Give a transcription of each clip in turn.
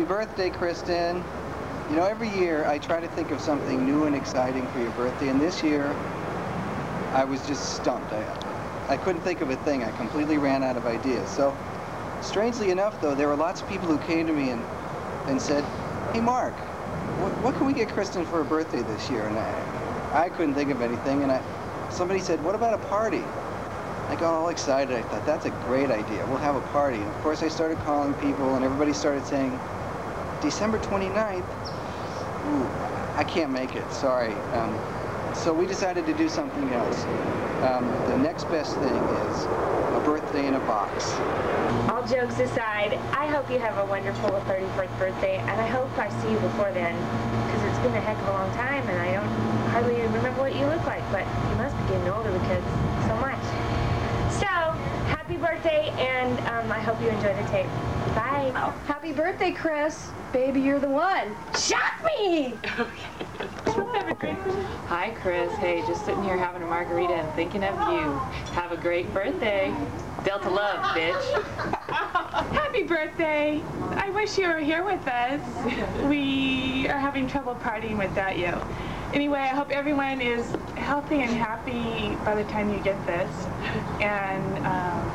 Happy birthday, Kristen. You know, every year I try to think of something new and exciting for your birthday, and this year I was just stumped. I, I couldn't think of a thing. I completely ran out of ideas. So, strangely enough, though, there were lots of people who came to me and, and said, Hey, Mark, what, what can we get Kristen for her birthday this year? And I, I couldn't think of anything, and I, somebody said, What about a party? I got all excited. I thought, that's a great idea. We'll have a party. And of course, I started calling people, and everybody started saying, December 29th? Ooh, I can't make it. Sorry. Um, so we decided to do something else. Um, the next best thing is a birthday in a box. All jokes aside, I hope you have a wonderful 31st birthday, and I hope I see you before then, because it's been a heck of a long time, and I don't hardly remember what you look like, but you must be getting older because so much. So, happy birthday, and um, I hope you enjoy the tape. Bye. Oh, happy birthday, Chris. Baby, you're the one. Shock me! Hi, Chris. Hey, just sitting here having a margarita and thinking of you. Have a great birthday. Delta love, bitch. Happy birthday. I wish you were here with us. We are having trouble partying without you. Anyway, I hope everyone is healthy and happy by the time you get this. And um,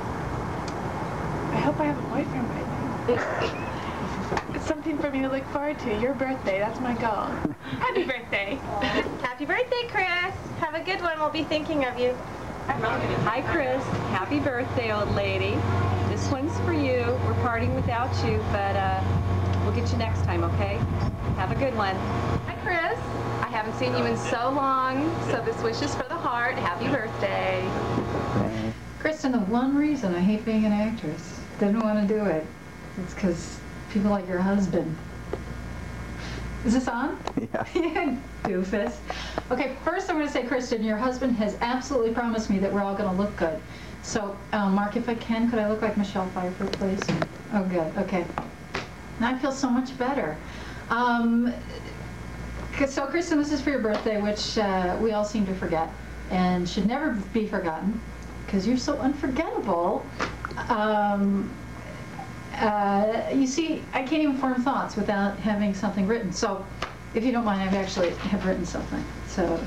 I hope I have a boyfriend by then. It's something for me to look forward to. Your birthday, that's my goal. Happy birthday. Happy birthday, Chris. Have a good one. We'll be thinking of you. Hi, Chris. Happy birthday, old lady. This one's for you. We're partying without you, but uh, we'll get you next time, okay? Have a good one. Hi, Chris. I haven't seen you in so long, so this wish is for the heart. Happy birthday. Kristen, the one reason I hate being an actress, didn't want to do it, it's because people like your husband. Is this on? Yeah. Yeah, doofus. Okay, first I'm going to say, Kristen, your husband has absolutely promised me that we're all going to look good. So, um, Mark, if I can, could I look like Michelle Pfeiffer, please? Oh, good. Okay. Now I feel so much better. Um, so, Kristen, this is for your birthday, which uh, we all seem to forget and should never be forgotten because you're so unforgettable. Um, uh, you see, I can't even form thoughts without having something written. So, if you don't mind, I've actually have written something. So,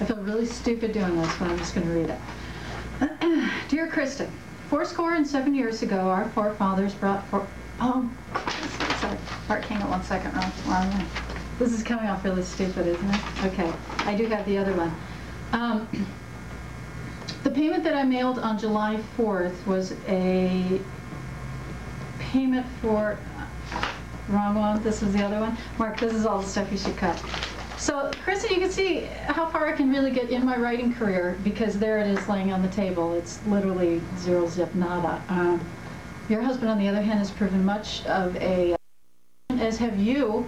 I feel really stupid doing this, but I'm just going to read it. Dear Kristen, four score and seven years ago, our forefathers brought for. Oh, sorry. Mark, hang on one second. Wrong, wrong. This is coming off really stupid, isn't it? Okay, I do have the other one. Um, the payment that I mailed on July 4th was a payment for, wrong one, this is the other one. Mark, this is all the stuff you should cut. So, Kristen, you can see how far I can really get in my writing career because there it is laying on the table. It's literally zero zip nada. Um, your husband, on the other hand, has proven much of a, as have you,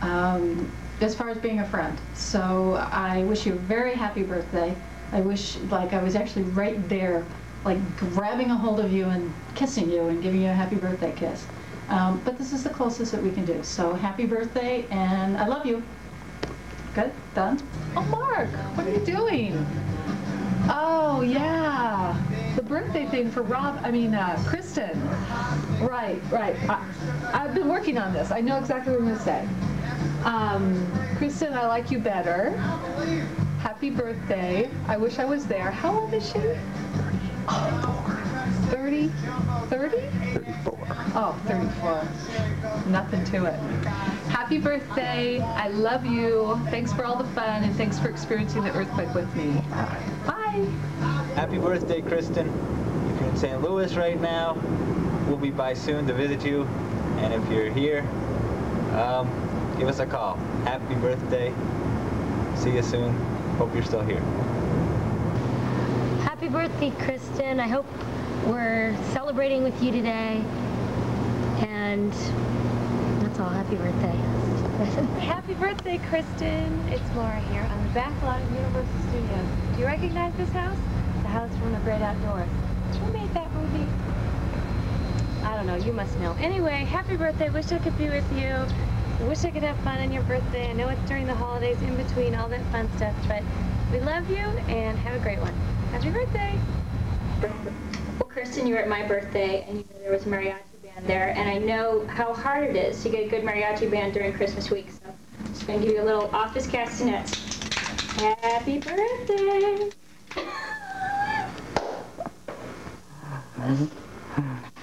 um, as far as being a friend. So I wish you a very happy birthday. I wish, like, I was actually right there, like, grabbing a hold of you and kissing you and giving you a happy birthday kiss. Um, but this is the closest that we can do. So happy birthday, and I love you. Good? Done? Oh, Mark, what are you doing? Oh, yeah. The birthday thing for Rob, I mean, uh, Kristen. Right, right. I, I've been working on this. I know exactly what I'm going to say. Um, Kristen, I like you better. Happy birthday. I wish I was there. How old is she? 30? 30? 34. Oh, 34. Nothing to it. Happy birthday. I love you. Thanks for all the fun and thanks for experiencing the earthquake with me. Bye. Happy birthday, Kristen. If you're in St. Louis right now, we'll be by soon to visit you. And if you're here, um, give us a call. Happy birthday. See you soon. Hope you're still here. Happy birthday, Kristen. I hope we're celebrating with you today. And that's all. Happy birthday. Happy birthday, Kristen. It's Laura here on the back lot of Universal Studios. Do you recognize this house? The house from the great outdoors. Who made that movie? I don't know. You must know. Anyway, happy birthday. Wish I could be with you. Wish I could have fun on your birthday. I know it's during the holidays, in between all that fun stuff, but we love you and have a great one. Happy birthday. Kristen, you were at my birthday, and there was a mariachi band band there, and I know how hard it is to get a good mariachi band during Christmas week. So I'm just going to give you a little office castanets. Happy birthday!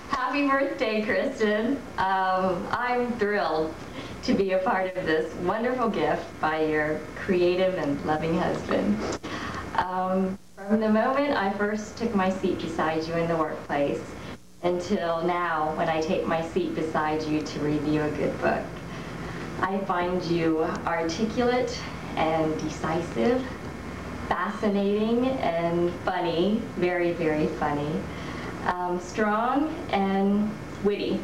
Happy birthday, Kristen. Um, I'm thrilled to be a part of this wonderful gift by your creative and loving husband. Um, from the moment I first took my seat beside you in the workplace until now when I take my seat beside you to review a good book, I find you articulate and decisive, fascinating and funny, very, very funny um, strong and witty.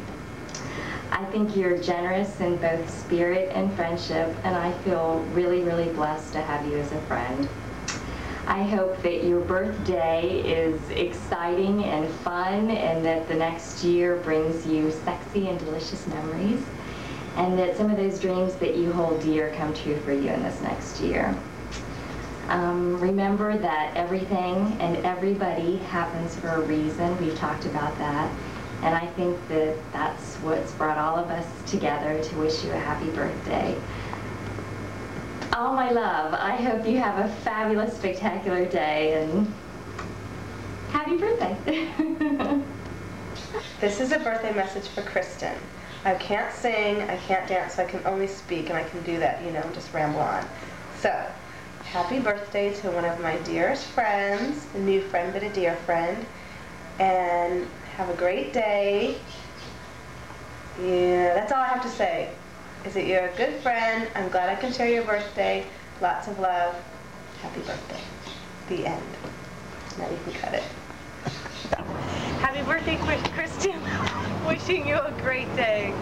I think you're generous in both spirit and friendship, and I feel really, really blessed to have you as a friend. I hope that your birthday is exciting and fun, and that the next year brings you sexy and delicious memories, and that some of those dreams that you hold dear come true for you in this next year. Um, remember that everything and everybody happens for a reason. We've talked about that. And I think that that's what's brought all of us together to wish you a happy birthday. All my love, I hope you have a fabulous, spectacular day and happy birthday. this is a birthday message for Kristen. I can't sing, I can't dance, so I can only speak, and I can do that, you know, just ramble on. So, happy birthday to one of my dearest friends, a new friend but a dear friend, and have a great day. Yeah, that's all I have to say. Is that you're a good friend. I'm glad I can share your birthday. Lots of love. Happy birthday. The end. Now you can cut it. Happy birthday, Kristen. Wishing you a great day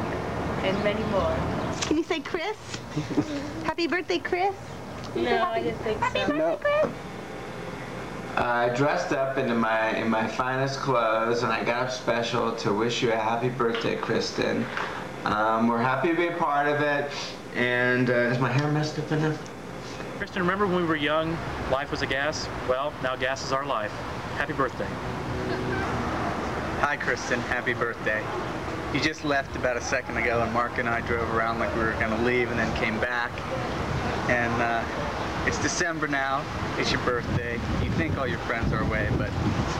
and many more. Can you say Chris? Happy birthday, Chris? No, I didn't think so. Happy birthday, No. I dressed up into my in my finest clothes and I got up special to wish you a happy birthday, Kristen. Um, we're happy to be a part of it. And uh, is my hair messed up enough? Kristen, remember when we were young, life was a gas? Well, now gas is our life. Happy birthday. Hi, Kristen. Happy birthday. You just left about a second ago, and Mark and I drove around like we were going to leave and then came back. And uh, it's December now. It's your birthday. You think all your friends are away, but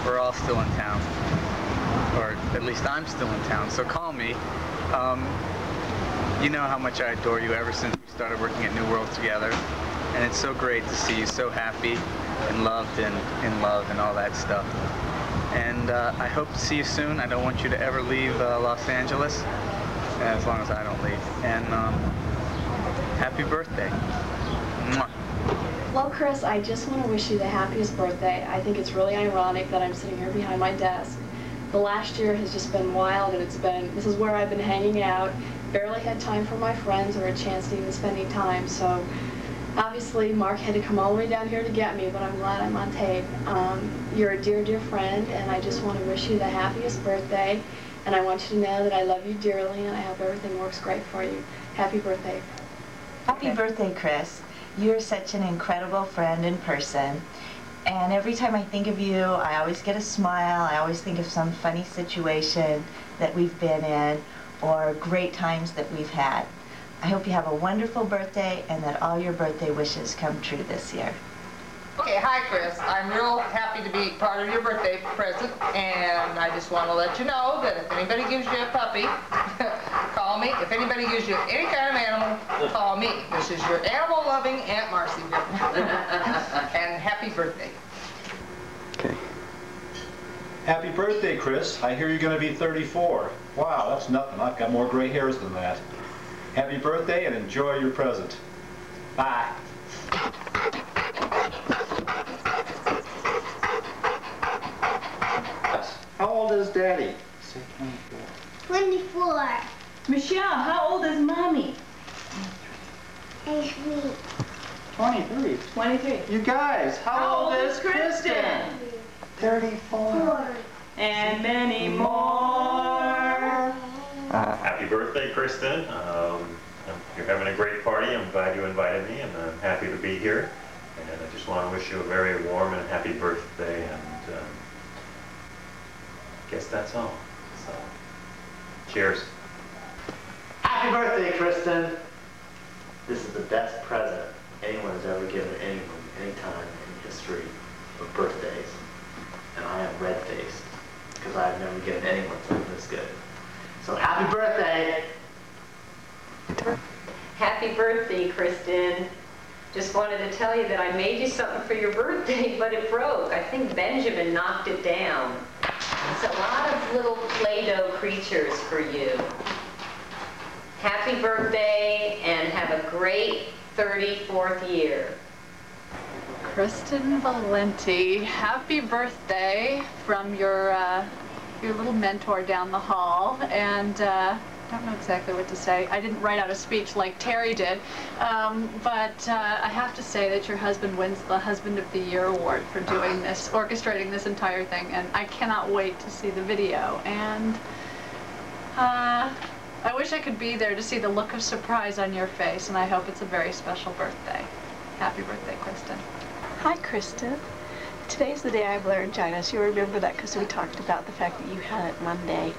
we're all still in town. Or at least I'm still in town, so call me. Um, you know how much I adore you ever since we started working at New World together. And it's so great to see you so happy and loved and in love and all that stuff. And uh, I hope to see you soon. I don't want you to ever leave uh, Los Angeles, as long as I don't leave. And um, happy birthday. Mwah. Well, Chris, I just want to wish you the happiest birthday. I think it's really ironic that I'm sitting here behind my desk. The last year has just been wild, and it's been, this is where I've been hanging out. Barely had time for my friends or a chance to even spending time, so obviously Mark had to come all the way down here to get me, but I'm glad I'm on tape. Um, you're a dear, dear friend, and I just want to wish you the happiest birthday, and I want you to know that I love you dearly, and I hope everything works great for you. Happy birthday. Happy birthday, Chris. You're such an incredible friend in person. And every time I think of you, I always get a smile. I always think of some funny situation that we've been in or great times that we've had. I hope you have a wonderful birthday and that all your birthday wishes come true this year. Okay, hi Chris. I'm real happy to be part of your birthday present, and I just want to let you know that if anybody gives you a puppy, call me. If anybody gives you any kind of animal, call me. This is your animal-loving Aunt Marcy here. and happy birthday. Okay. Happy birthday, Chris. I hear you're going to be 34. Wow, that's nothing. I've got more gray hairs than that. Happy birthday and enjoy your present. Bye. How old is Daddy? 24. 24. Michelle, how old is Mommy? 23. 23. 23. You guys, how, How old, old is is Kristen? 34. And many more. Happy birthday, Kristen. Um, you're having a great party. I'm glad you invited me, and I'm happy to be here. And I just want to wish you a very warm and happy birthday, and um, guess that's all. So, Cheers. Happy birthday, Kristen. This is the best present anyone has ever given anyone any time in history of birthdays. And I am red-faced because I've never given anyone something this good. So happy birthday! Happy birthday, Kristen. Just wanted to tell you that I made you something for your birthday, but it broke. I think Benjamin knocked it down. It's a lot of little Play-Doh creatures for you. Happy birthday and have a great 34th year. Kristen Valenti, happy birthday from your uh, your little mentor down the hall. And uh, I don't know exactly what to say. I didn't write out a speech like Terry did, um, but uh, I have to say that your husband wins the Husband of the Year award for doing this, orchestrating this entire thing. And I cannot wait to see the video. And uh, I wish I could be there to see the look of surprise on your face. And I hope it's a very special birthday. Happy birthday, Kristen. Hi, Kristen. Today's the day I have learned laryngitis. You remember that because we talked about the fact that you had it Monday.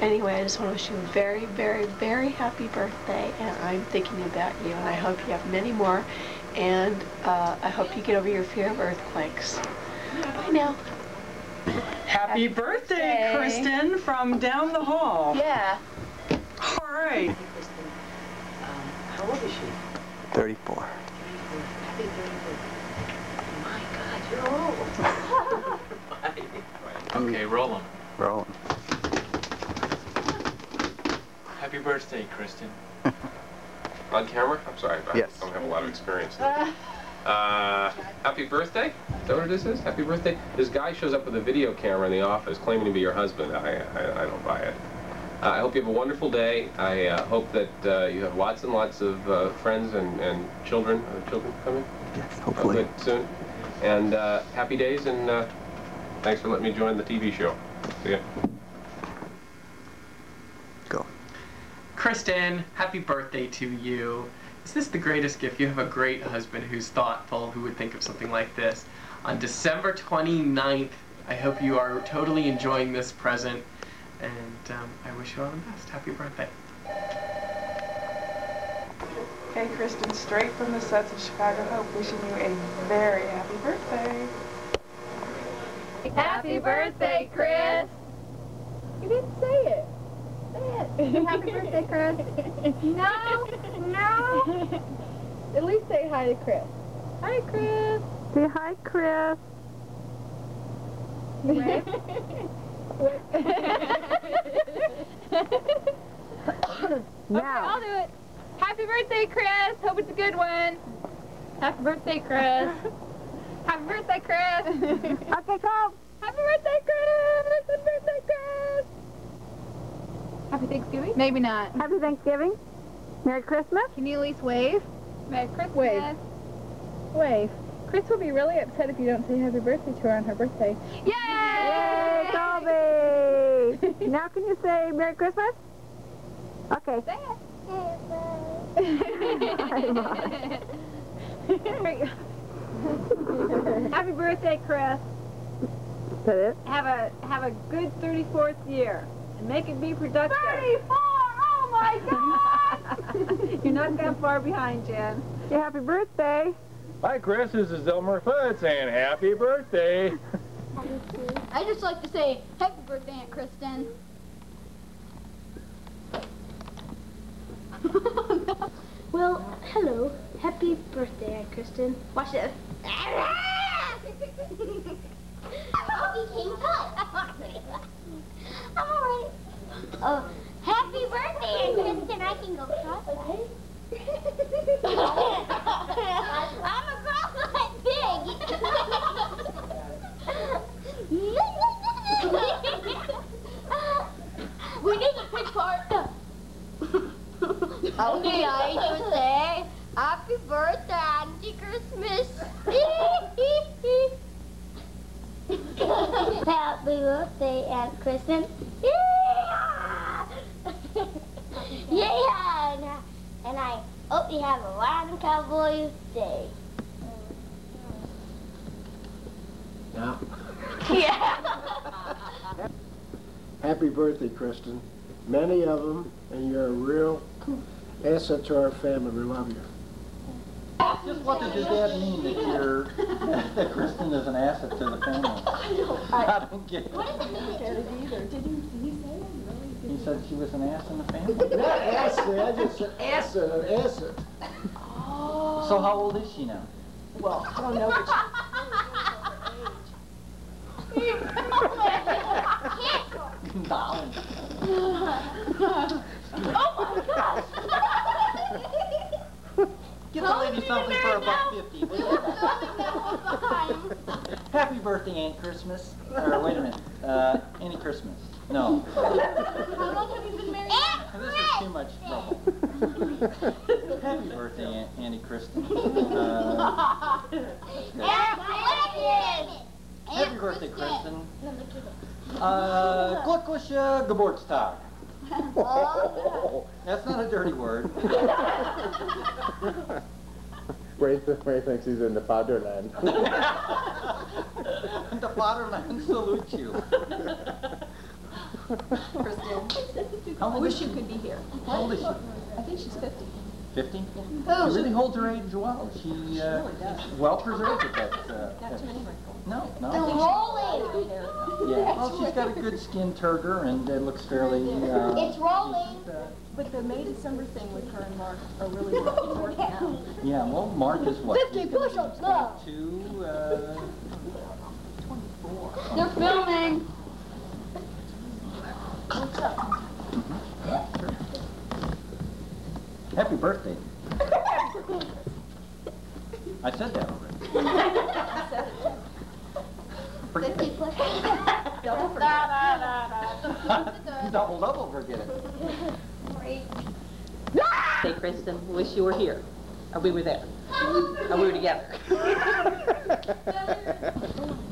Anyway, I just want to wish you a very, very, very happy birthday, and I'm thinking about you, and I hope you have many more, and uh, I hope you get over your fear of earthquakes. Bye now. Happy birthday, Kristen, from down the hall. Yeah. All right. How old is she? 34. Happy 34th. Oh my God, you're old. Okay, roll them. Rolling. Happy birthday, Kristen. On camera? I'm sorry, I Yes. don't have a lot of experience. Uh, happy birthday? Is that what this is? Happy birthday? This guy shows up with a video camera in the office claiming to be your husband. I, I, I don't buy it. Uh, I hope you have a wonderful day. I uh, hope that uh, you have lots and lots of uh, friends and, and children. Are the children coming? Yes, Oh, hopefully. soon. And uh, happy days, and uh, thanks for letting me join the TV show. See ya. Go. Kristen, happy birthday to you. Is this the greatest gift? You have a great husband who's thoughtful, who would think of something like this. On December 29th, I hope you are totally enjoying this present, and um, I wish you all the best. Happy birthday. Hey, Kristen, straight from the sets of Chicago Hope, wishing you a very happy birthday. Happy birthday, Chris! You didn't say it. Say it. Happy birthday, Chris. No, no. At least say hi to Chris. Hi, Chris. Say hi, Chris. Okay, I'll do it. Happy birthday, Chris. Hope it's a good one. Happy birthday, Chris. Happy birthday, Chris. okay, come. Happy birthday, Chris. Happy birthday, Chris. Happy Thanksgiving? Maybe not. Happy Thanksgiving. Merry Christmas. Can you at least wave? Merry Christmas. Wave. Wave. Chris will be really upset if you don't say happy birthday to her on her birthday. Yay! Yay, Colby! now can you say Merry Christmas? Okay. Say it. Happy birthday, Chris. Is that it? Have a have a good 34th year and make it be productive. 34! Oh my God! You're not that far behind, Jen. Yeah, happy birthday. Hi, Chris. This is Elmer Fudd saying happy birthday. I just like to say happy birthday, Aunt Kristen. Well, hello. Happy birthday, Aunt Kristen. Watch this. I'm alright. Oh, happy birthday, Aunt Kristen. I can go shopping. I'm a girl that big. We need a big part. Okay, I should say happy birthday, Auntie Christmas. Happy birthday, Aunt Kristen. Yeah! yeah! And, I- and I hope you have a wild cowboy day. Now, Yeah. Happy birthday, Kristen. many of them, and you're a real asset to our family. We love you. Just what does your dad mean that you're, that Kristen is an asset to the family? I don't get it. What does it mean? I get it either. Did he, did he say that? Really? He said she was an ass in the family? Not asset, I just said asset, an asset. Oh. So how old is she now? Well, I don't know, but Darling. oh my gosh! Get the lady something for a buck fifty. will you? Happy birthday, Aunt Christmas. Or wait a minute, uh, Auntie Christmas. No, How long have you been married? this is too much trouble. Happy birthday, Aunt Auntie Kristen. Uh, happy birthday, Kristen. Uh, glückliche Geburtstag. That's not a dirty word. Ray, Ray thinks he's in the fatherland. the fatherland salutes you. Kristen, I wish you could be here. How old is she? I think she's 50. 50? Oh, She really holds her age well. She, uh, really does. well preserved at that. Uh, Not too many wrinkles. no, no. The rolling. Yeah, well, she's got a good skin turgor and it looks fairly, uh, It's rolling. But the May December thing with her and Mark are really working working out. yeah, well, Mark is what? 50 push-ups, go. Two, uh, They're filming. Happy birthday. I said that already. Fifty push-ups. Double for Double, double, forget it. Great. Say, Kristen, wish you were here. Or we were there. Or we were together.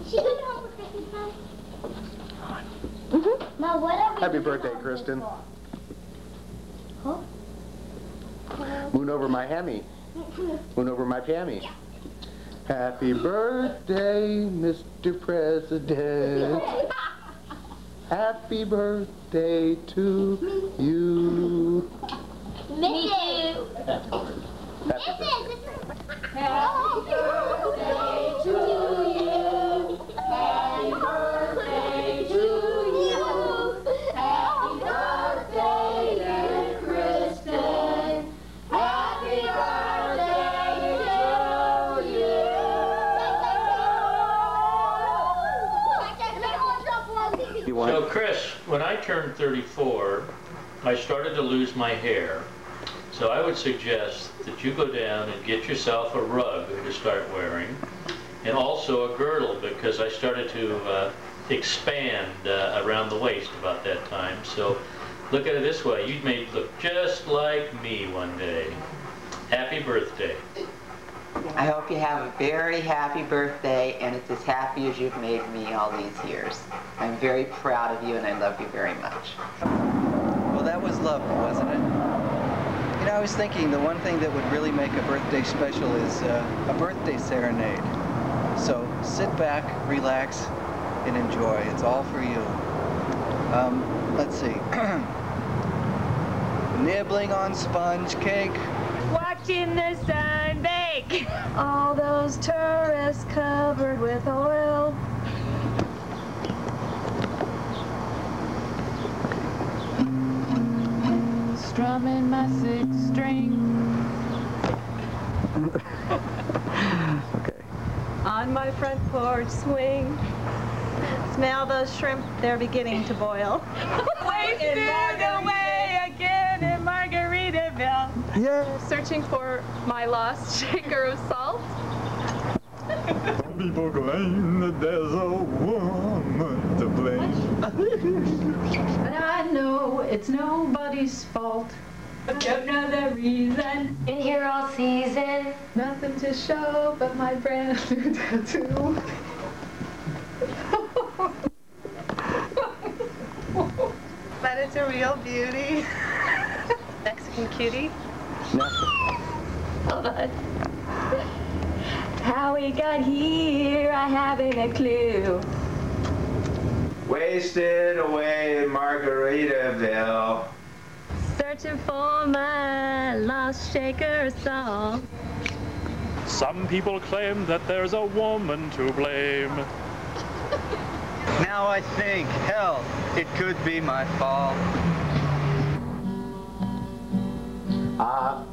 She did home with Christmas time. Now, what are we Happy birthday, Kristen. Huh? Moon over my hammy. Moon over my pammy. Happy birthday, Mr. President. Happy birthday to you. Me too. Happy birthday. Happy birthday. Happy birthday turned 34, I started to lose my hair. So I would suggest that you go down and get yourself a rug to start wearing, and also a girdle because I started to uh, expand uh, around the waist about that time. So look at it this way, you may look just like me one day. Happy birthday. I hope you have a very happy birthday and it's as happy as you've made me all these years. I'm very proud of you and I love you very much. Well, that was lovely, wasn't it? You know, I was thinking the one thing that would really make a birthday special is uh, a birthday serenade. So sit back, relax, and enjoy. It's all for you. Um, let's see. Nibbling on sponge cake. Watching the sun bake. All those tourists covered with oil. Strumming my six string. On my front porch swing. Smell those shrimp, they're beginning to boil. Wasted away again in Margaritaville. Yeah. Searching for my lost shaker of salt. People claim that there's a woman to blame. But I know it's nobody's fault. I Don't know the reason. In here all season. Nothing to show but my brand new tattoo. But it's a real beauty. Mexican cutie. Hold. How we got here, I haven't a clue. Wasted away in Margaritaville. Searching for my lost shaker song. Some people claim that there's a woman to blame. Now I think, hell, it could be my fault. Ah.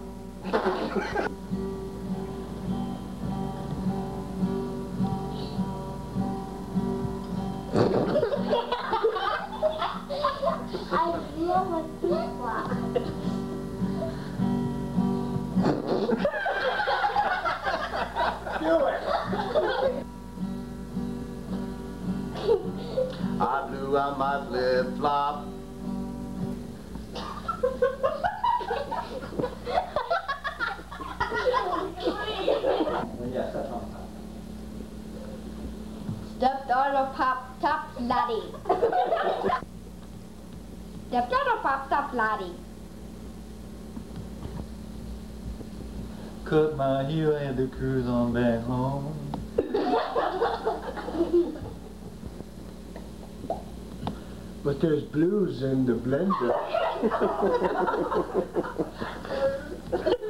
I. I blew out my flip-flop. Yes, that's on. Stepped on a pop top laddie. Stepped on a pop top laddie. Cut my heel and the cruise on back home. But there's blues in the blender.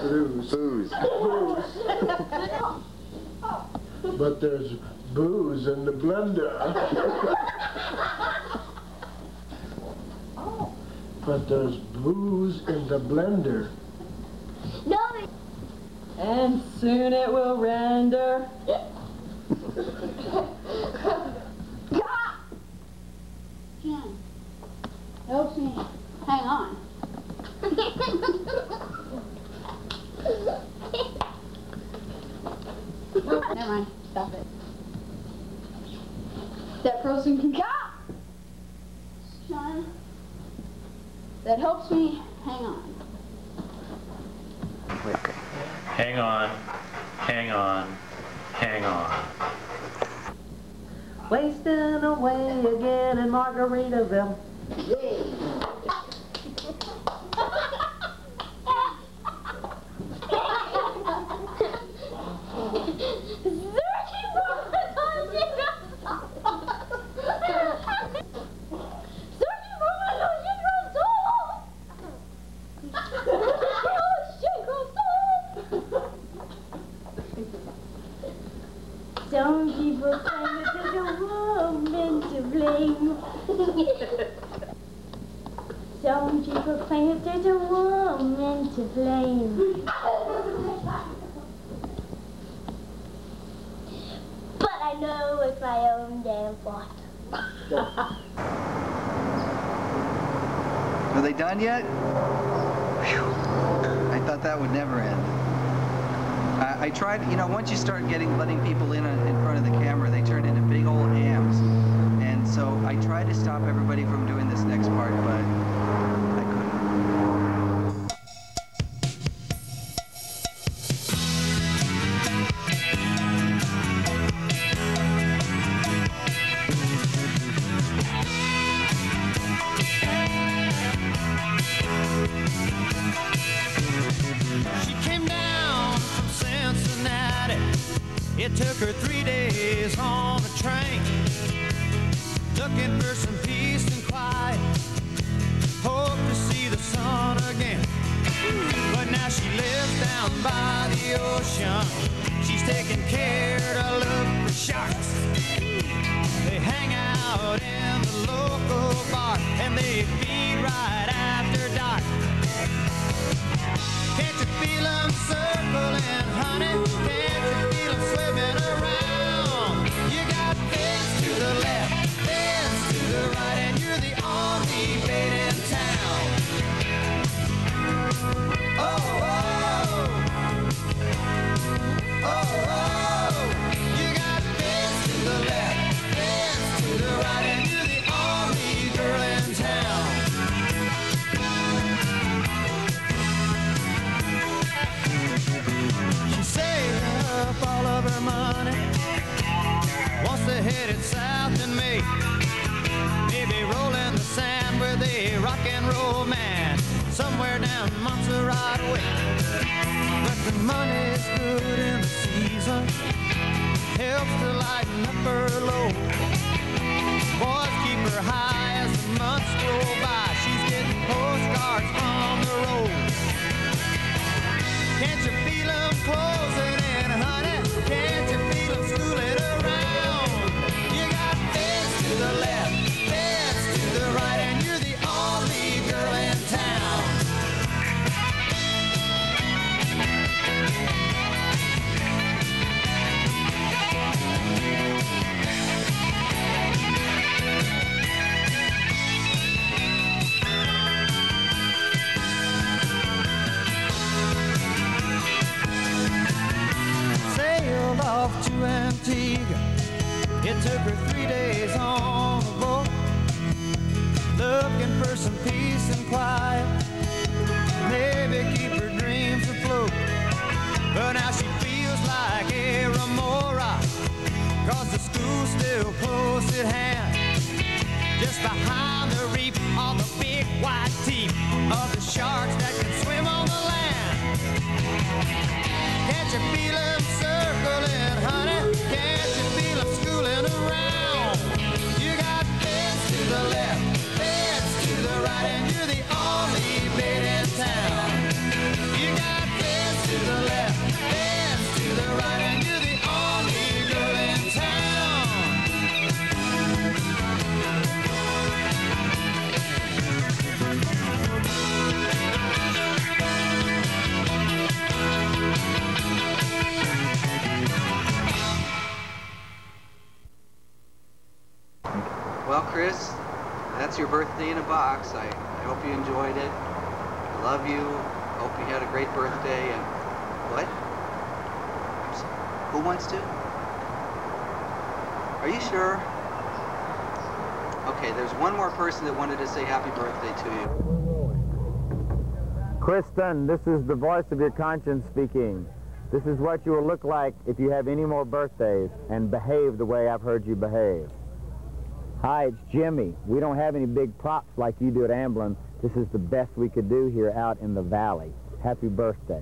blues. Booze. booze. But there's booze in the blender. Oh. But there's booze in the blender. No, And soon it will render. Jen, help me. Hang on. Never mind. Stop it. That person can cop. John. That helps me. Hang on. Hang on, hang on, hang on. Wasting away again in Margaritaville. Some people claim that there's a woman to blame. Some people claim that there's a woman to blame. But I know it's my own damn fault. Yet? Phew. I thought that would never end. I, I tried, you know, once you start getting, letting people in uh, in front of the camera, they turn into big old hams. And so I tried to stop everybody from doing this next part, but birthday in a box. I, I hope you enjoyed it. I love you. Hope you had a great birthday. And what? Who wants to? Are you sure? Okay, there's one more person that wanted to say happy birthday to you. Kristen, this is the voice of your conscience speaking. This is what you will look like if you have any more birthdays and behave the way I've heard you behave. Hi, it's Jimmy. We don't have any big props like you do at Amblin. This is the best we could do here out in the valley. Happy birthday.